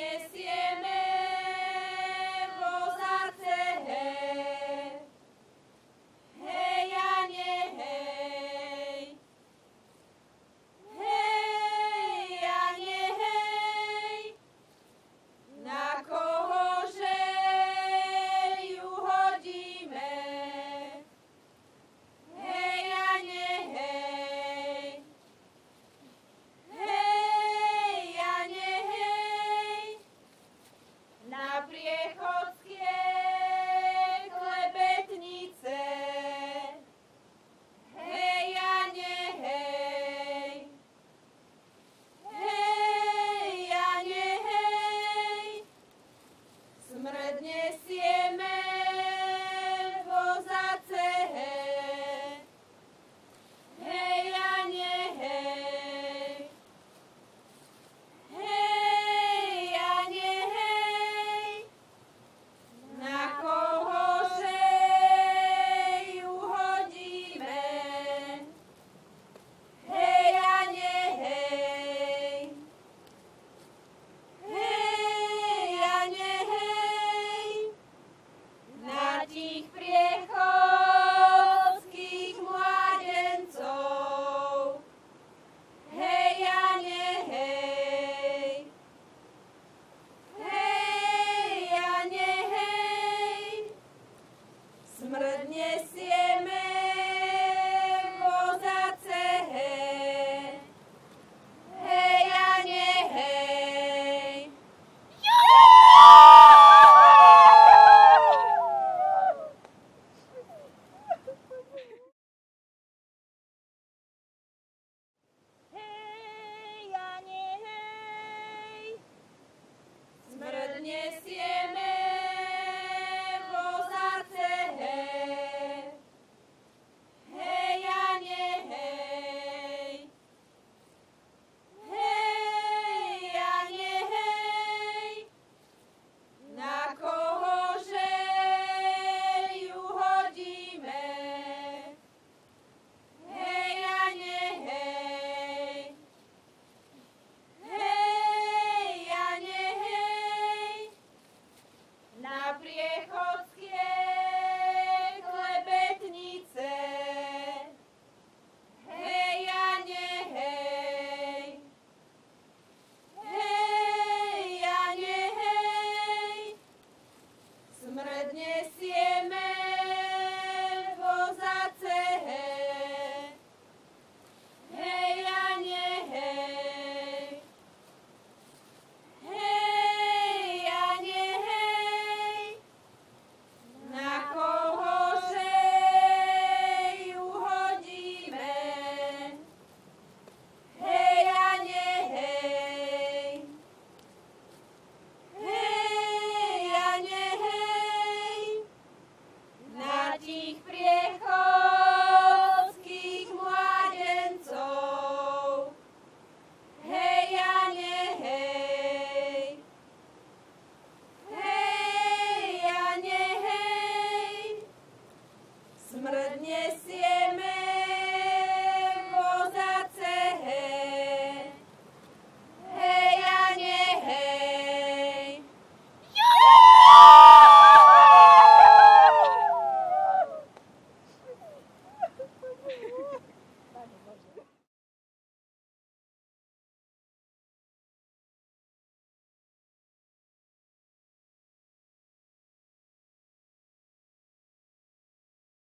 yes, yes.